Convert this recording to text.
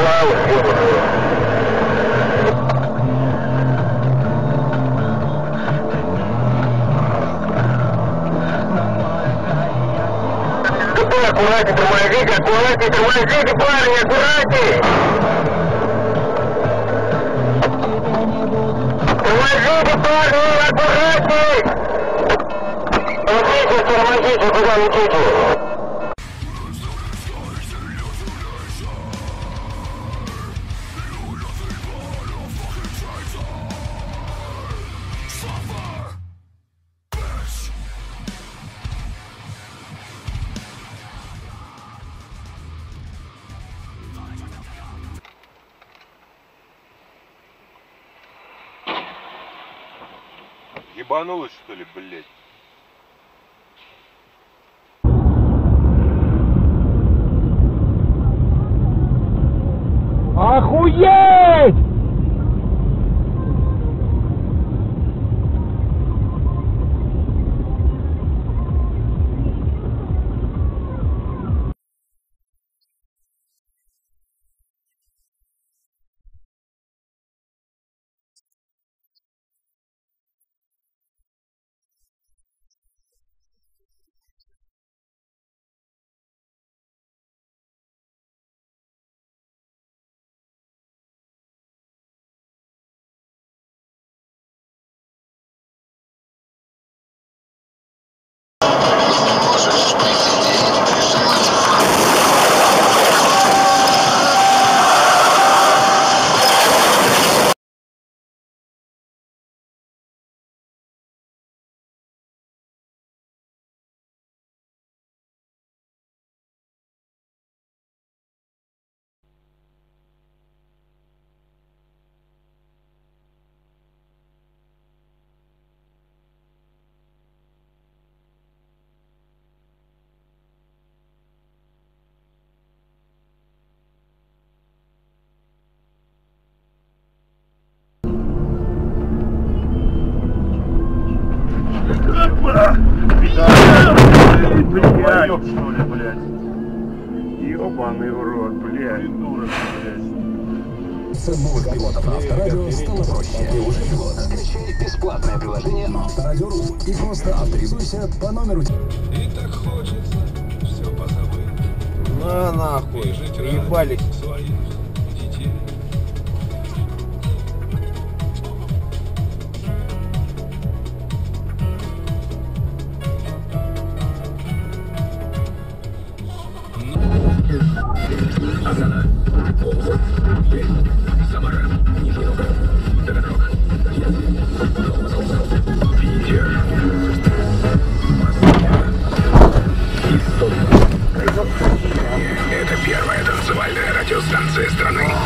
Порвало, ебаное. аккуратнее, тормозите, аккуратнее, тормозите, парни, аккуратнее! Тормозите, парни, аккуратнее! Тормозите, тормозите, куда летите? Ебанулась что ли, блядь? Охуеть! Блядь, что ли, блядь? Ёбаный в рот, блядь. Придурок, блядь. С новых пилотов на Авторадио стало проще. Ты уже пилот. Скачай бесплатное приложение Авторадио.ру и просто авторизуйся по номеру. И так хочется все позабыть. На нахуй. Жить Это первая танцевальная радиостанция страны.